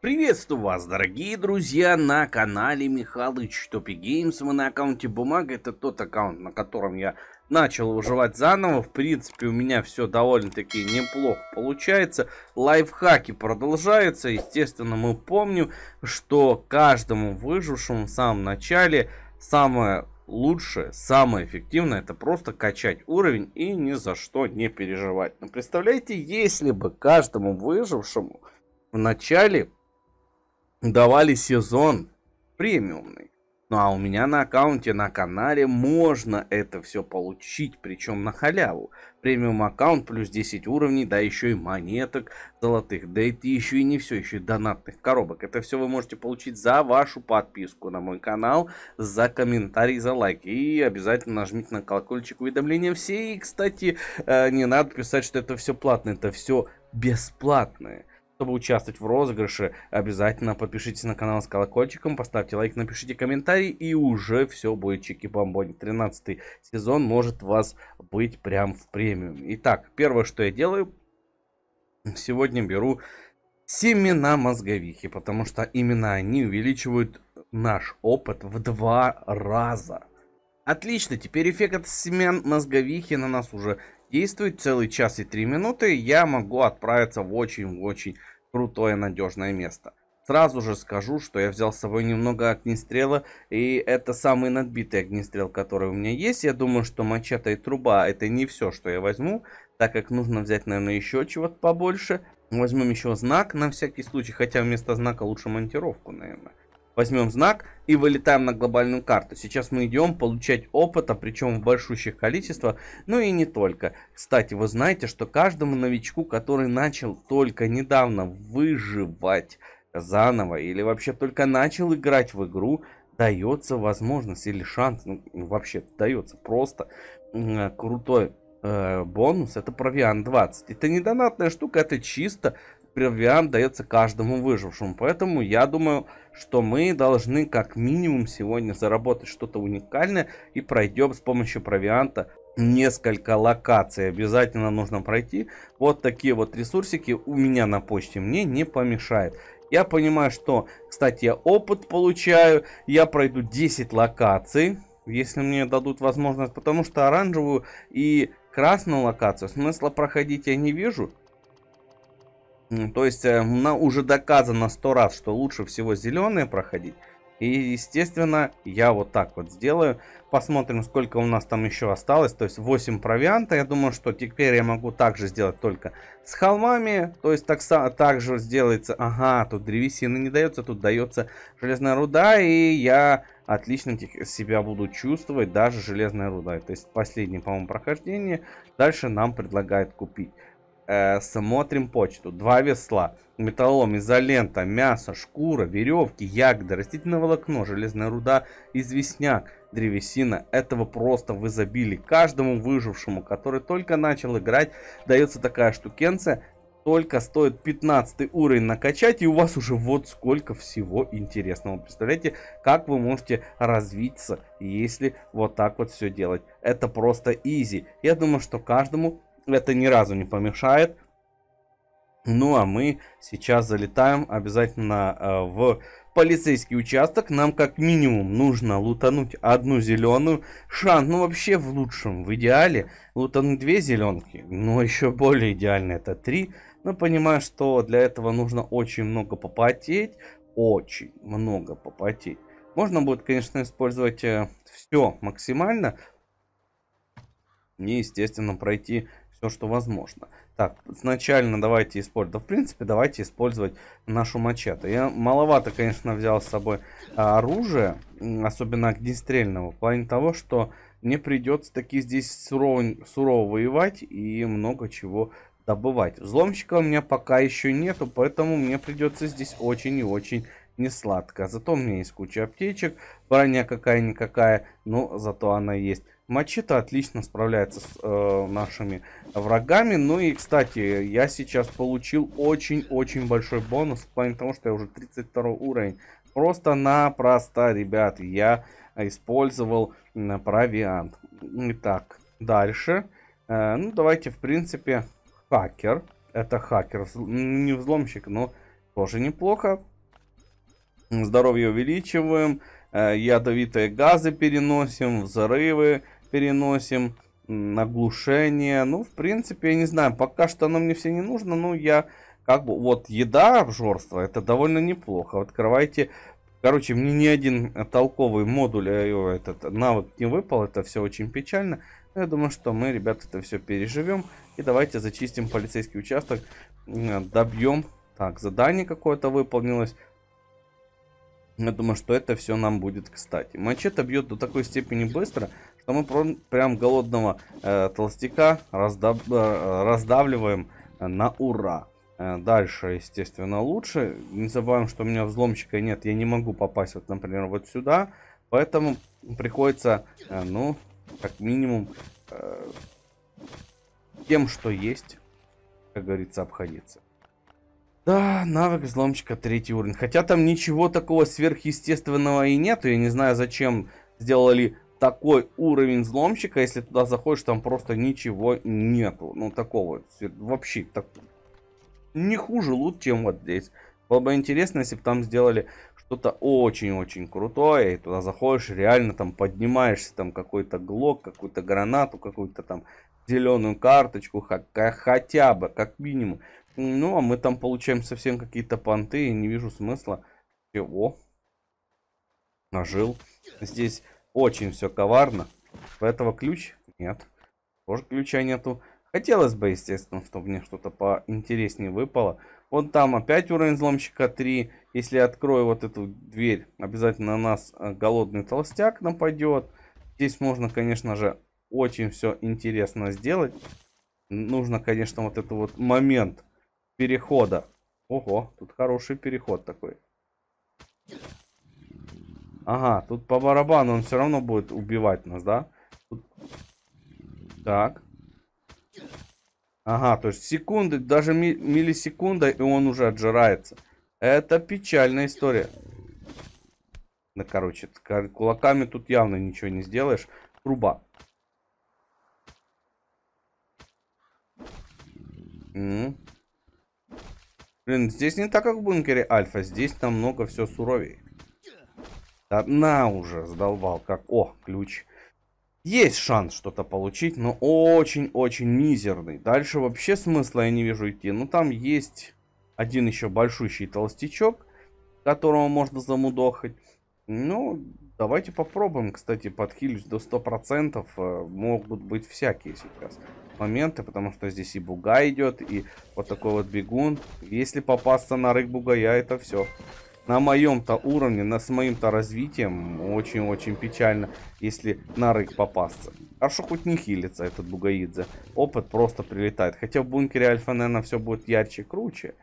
Приветствую вас, дорогие друзья, на канале Михалыч Топи Геймс. Мы на аккаунте Бумага. Это тот аккаунт, на котором я начал выживать заново. В принципе, у меня все довольно-таки неплохо получается. Лайфхаки продолжаются. Естественно, мы помним, что каждому выжившему в самом начале самое лучшее, самое эффективное, это просто качать уровень и ни за что не переживать. Но представляете, если бы каждому выжившему в начале давали сезон премиумный. Ну а у меня на аккаунте на канале можно это все получить, причем на халяву. Премиум аккаунт плюс 10 уровней, да еще и монеток золотых, да это еще и не все, еще и донатных коробок. Это все вы можете получить за вашу подписку на мой канал, за комментарий, за лайк. И обязательно нажмите на колокольчик уведомления все. И, кстати, э, не надо писать, что это все платно, это все бесплатное. Чтобы участвовать в розыгрыше, обязательно подпишитесь на канал с колокольчиком, поставьте лайк, напишите комментарий, и уже все будет чики-бомбони. 13 сезон может вас быть прям в премиум. Итак, первое, что я делаю, сегодня беру семена мозговихи, потому что именно они увеличивают наш опыт в два раза. Отлично, теперь эффект семян мозговихи на нас уже действует целый час и три минуты. Я могу отправиться в очень-очень крутое надежное место. Сразу же скажу, что я взял с собой немного огнестрела, и это самый надбитый огнестрел, который у меня есть. Я думаю, что мачете и труба это не все, что я возьму, так как нужно взять, наверное, еще чего-то побольше. Возьмем еще знак на всякий случай, хотя вместо знака лучше монтировку, наверное. Возьмем знак и вылетаем на глобальную карту. Сейчас мы идем получать опыта, причем в большущих количествах, ну и не только. Кстати, вы знаете, что каждому новичку, который начал только недавно выживать заново, или вообще только начал играть в игру, дается возможность или шанс, ну вообще дается просто э, крутой э, бонус, это провиан 20. Это не донатная штука, это чисто провиант дается каждому выжившему. Поэтому я думаю, что мы должны как минимум сегодня заработать что-то уникальное и пройдем с помощью провианта несколько локаций. Обязательно нужно пройти. Вот такие вот ресурсики у меня на почте мне не помешает. Я понимаю, что, кстати, я опыт получаю. Я пройду 10 локаций, если мне дадут возможность. Потому что оранжевую и красную локацию смысла проходить я не вижу. То есть э, уже доказано сто раз, что лучше всего зеленые проходить. И, естественно, я вот так вот сделаю. Посмотрим, сколько у нас там еще осталось. То есть 8 провианта. Я думаю, что теперь я могу также сделать только с холмами. То есть так, так же сделается. Ага, тут древесина не дается, тут дается железная руда. И я отлично себя буду чувствовать, даже железная руда. То есть последнее, по-моему, прохождение. Дальше нам предлагают купить. Э, смотрим почту. Два весла, металлолом, изолента, мясо, шкура, веревки, ягоды, растительное волокно, железная руда, известняк, древесина. Этого просто в изобилии. Каждому выжившему, который только начал играть, дается такая штукенция. Только стоит 15 уровень накачать, и у вас уже вот сколько всего интересного. Представляете, как вы можете развиться, если вот так вот все делать. Это просто изи. Я думаю, что каждому это ни разу не помешает. Ну а мы сейчас залетаем обязательно э, в полицейский участок. Нам как минимум нужно лутануть одну зеленую. Шанс, ну вообще в лучшем, в идеале, лутануть две зеленки. Но еще более идеально это три. Но понимаю, что для этого нужно очень много попотеть. Очень много попотеть. Можно будет, конечно, использовать э, все максимально. И, естественно, пройти все, что возможно. Так, изначально давайте использовать. Да, в принципе, давайте использовать нашу мачете. Я маловато, конечно, взял с собой а, оружие, особенно огнестрельного, в плане того, что мне придется таки здесь сурово, сурово воевать и много чего добывать. Взломщика у меня пока еще нету, поэтому мне придется здесь очень и очень не сладко. Зато у меня есть куча аптечек, броня какая-никакая, но зато она есть. Мачете отлично справляется с э, нашими врагами. Ну и, кстати, я сейчас получил очень-очень большой бонус в плане того, что я уже 32 уровень. Просто-напросто, ребят, я использовал провиант. Итак, дальше. Э, ну, давайте, в принципе, хакер. Это хакер, не взломщик, но тоже неплохо. Здоровье увеличиваем. Э, ядовитые газы переносим. Взрывы переносим. Оглушение. Ну, в принципе, я не знаю. Пока что оно мне все не нужно. Но я как бы... Вот еда обжорства. Это довольно неплохо. Открывайте Короче, мне ни один толковый модуль, э, этот навык не выпал, это все очень печально. Я думаю, что мы, ребята, это все переживем. И давайте зачистим полицейский участок, добьем. Так, задание какое-то выполнилось. Я думаю, что это все нам будет кстати. Мачете бьет до такой степени быстро, что мы прям голодного э, толстяка раздав, э, раздавливаем на ура. Э, дальше, естественно, лучше. Не забываем, что у меня взломщика нет. Я не могу попасть, вот, например, вот сюда. Поэтому приходится, э, ну, как минимум, э, тем, что есть, как говорится, обходиться. Да, навык взломщика третий уровень. Хотя там ничего такого сверхъестественного и нету. Я не знаю, зачем сделали такой уровень взломщика. Если туда заходишь, там просто ничего нету. Ну, такого. Вообще, так, не хуже лут, чем вот здесь. Было бы интересно, если бы там сделали что-то очень-очень крутое, и туда заходишь, реально там поднимаешься, там какой-то глок, какую-то гранату, какую-то там зеленую карточку, хотя бы, как минимум. Ну, а мы там получаем совсем какие-то понты, и не вижу смысла. Чего? Нажил. Здесь очень все коварно. У этого ключ? Нет. Тоже ключа нету. Хотелось бы, естественно, чтобы мне что-то поинтереснее выпало. Вот там опять уровень взломщика 3. Если я открою вот эту дверь, обязательно на нас э, голодный толстяк нападет. Здесь можно, конечно же, очень все интересно сделать. Нужно, конечно, вот этот вот момент перехода. Ого, тут хороший переход такой. Ага, тут по барабану он все равно будет убивать нас, да? Тут... Так. Ага, то есть секунды, даже ми миллисекунда, и он уже отжирается. Это печальная история. Да, короче, кулаками тут явно ничего не сделаешь. Труба. М -м. Блин, здесь не так, как в бункере Альфа. Здесь намного все суровее. Да на уже, задолбал. Как... О, ключ. Есть шанс что-то получить, но очень-очень мизерный. Дальше вообще смысла я не вижу идти. Ну, там есть один еще большущий толстячок, которого можно замудохать. Ну, давайте попробуем. Кстати, подхилюсь до 100%. Э, могут быть всякие сейчас моменты, потому что здесь и буга идет, и вот такой вот бегун. Если попасться на рык бугая, это все на моем-то уровне, на, с моим-то развитием очень-очень печально, если на рык попасться. Хорошо хоть не хилится этот Бугаидзе. Опыт просто прилетает. Хотя в бункере Альфа, наверное, все будет ярче, круче.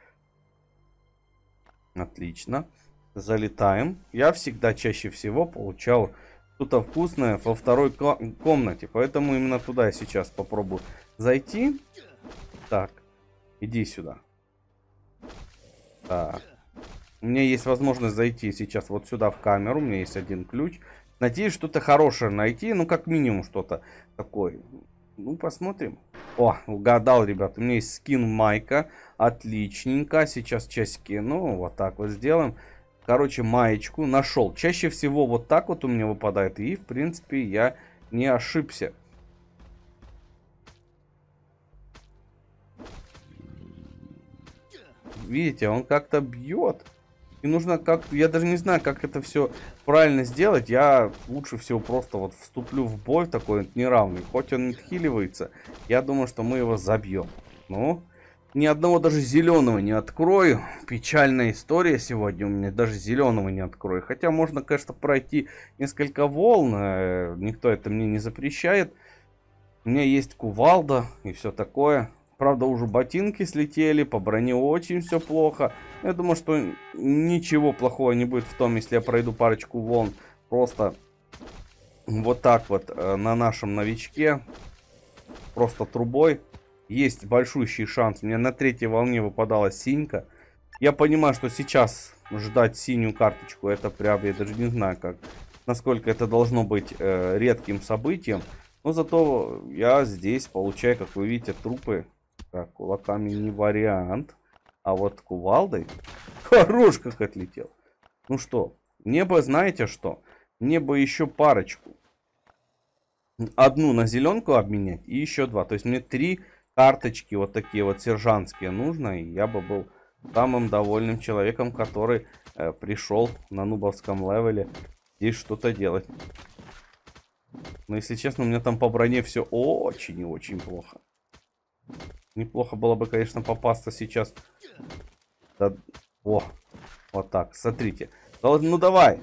Отлично. Залетаем. Я всегда чаще всего получал что-то вкусное во второй комнате. Поэтому именно туда я сейчас попробую зайти. Так, иди сюда. Так. У меня есть возможность зайти сейчас вот сюда в камеру. У меня есть один ключ. Надеюсь, что-то хорошее найти. Ну, как минимум, что-то такое. Ну, посмотрим. О, угадал, ребят. У меня есть скин Майка. Отличненько. Сейчас часики. Ну, вот так вот сделаем. Короче, маечку нашел. Чаще всего вот так вот у меня выпадает. И, в принципе, я не ошибся. Видите, он как-то бьет. И нужно как... Я даже не знаю, как это все правильно сделать. Я лучше всего просто вот вступлю в бой такой неравный. Хоть он отхиливается, я думаю, что мы его забьем. Ну, ни одного даже зеленого не открою. Печальная история сегодня у меня. Даже зеленого не открою. Хотя можно, конечно, пройти несколько волн. Э, никто это мне не запрещает. У меня есть кувалда и все такое. Правда, уже ботинки слетели, по броне очень все плохо. Я думаю, что ничего плохого не будет в том, если я пройду парочку волн. Просто вот так вот э, на нашем новичке. Просто трубой. Есть большущий шанс. Мне на третьей волне выпадала синька. Я понимаю, что сейчас ждать синюю карточку, это прям, я даже не знаю, как, насколько это должно быть э, редким событием. Но зато я здесь получаю, как вы видите, трупы так, кулаками не вариант. А вот кувалдой... Хорош как отлетел. Ну что, мне бы, знаете что? Мне бы еще парочку. Одну на зеленку обменять и еще два. То есть мне три карточки вот такие вот сержантские нужно. И я бы был самым довольным человеком, который э, пришел на нубовском левеле здесь что-то делать. Но если честно, у меня там по броне все очень и очень плохо. Неплохо было бы, конечно, попасться сейчас. Да... О, вот так, смотрите. Ну давай,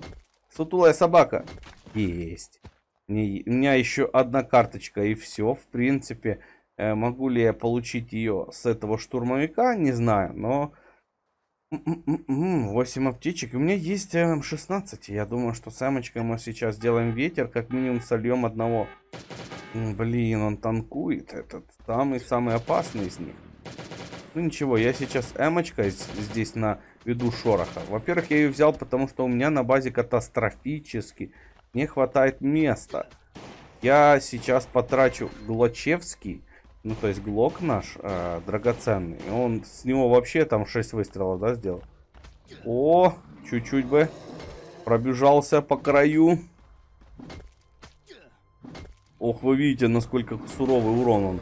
сутулая собака. Есть. Не, у меня еще одна карточка и все, в принципе. Э, могу ли я получить ее с этого штурмовика, не знаю, но... 8 аптечек. У меня есть М16. Я думаю, что с Эмочкой мы сейчас сделаем ветер. Как минимум сольем одного. Блин, он танкует. Этот самый-самый опасный из них. Ну ничего, я сейчас Эмочкой здесь на виду шороха. Во-первых, я ее взял, потому что у меня на базе катастрофически не хватает места. Я сейчас потрачу Глочевский ну, то есть Глок наш э, драгоценный. Он с него вообще там 6 выстрелов, да, сделал? О, чуть-чуть бы пробежался по краю. Ох, вы видите, насколько суровый урон он.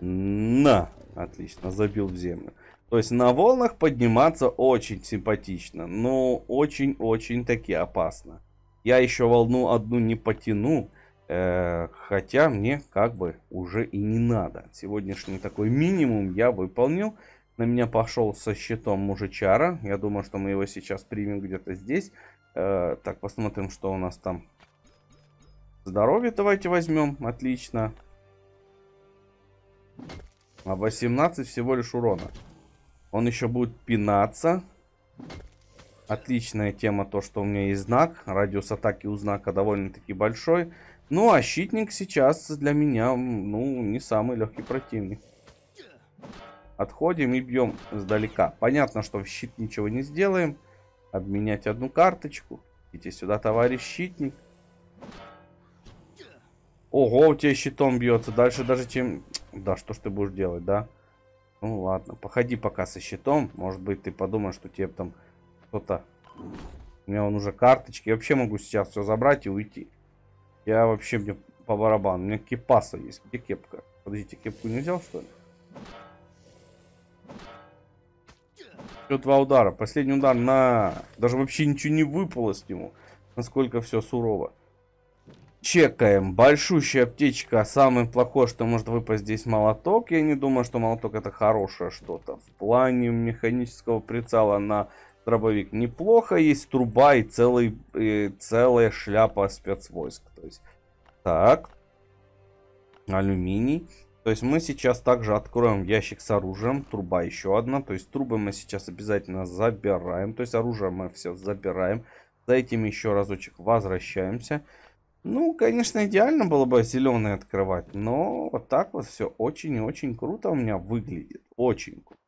На! Отлично, забил в землю. То есть на волнах подниматься очень симпатично, но очень-очень таки опасно. Я еще волну одну не потяну. Э, хотя мне как бы уже и не надо. Сегодняшний такой минимум я выполнил. На меня пошел со щитом мужичара. Я думаю, что мы его сейчас примем где-то здесь. Э, так, посмотрим, что у нас там. Здоровье давайте возьмем. Отлично. А 18 всего лишь урона. Он еще будет пинаться. Отличная тема то, что у меня есть знак. Радиус атаки у знака довольно-таки большой. Ну, а щитник сейчас для меня, ну, не самый легкий противник. Отходим и бьем сдалека. Понятно, что в щит ничего не сделаем. Обменять одну карточку. Идите сюда, товарищ щитник. Ого, у тебя щитом бьется. Дальше даже чем... Да, что ж ты будешь делать, да? Ну ладно, походи пока со щитом. Может быть, ты подумаешь, что тебе там кто-то... У меня вон уже карточки. Я вообще могу сейчас все забрать и уйти. Я вообще мне по барабану. У меня кипаса есть. Где кепка? Подождите, кепку не взял, что ли? Еще два удара. Последний удар на... Даже вообще ничего не выпало с него. Насколько все сурово. Чекаем. Большущая аптечка. Самое плохое, что может выпасть здесь молоток. Я не думаю, что молоток это хорошее что-то. В плане механического прицела на дробовик неплохо. Есть труба и, целый, и целая шляпа спецвойск. То есть, так. Алюминий. То есть мы сейчас также откроем ящик с оружием. Труба еще одна. То есть трубы мы сейчас обязательно забираем. То есть оружие мы все забираем. За этим еще разочек возвращаемся. Ну, конечно, идеально было бы зеленый открывать. Но вот так вот все очень и очень круто у меня выглядит. Очень круто.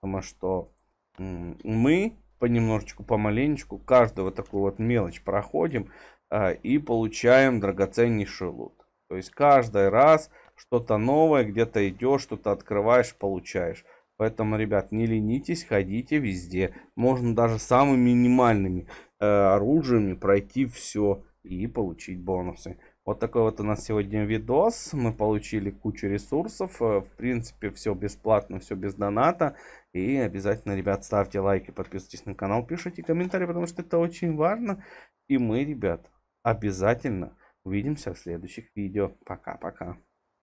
Потому что мы понемножечку, помаленечку, каждую вот такую вот мелочь проходим э, и получаем драгоценнейший лут. То есть каждый раз что-то новое, где-то идешь, что-то открываешь, получаешь. Поэтому, ребят, не ленитесь, ходите везде. Можно даже самыми минимальными э, оружиями пройти все и получить бонусы. Вот такой вот у нас сегодня видос. Мы получили кучу ресурсов. Э, в принципе, все бесплатно, все без доната. И обязательно, ребят, ставьте лайки, подписывайтесь на канал, пишите комментарии, потому что это очень важно. И мы, ребят, обязательно увидимся в следующих видео. Пока-пока.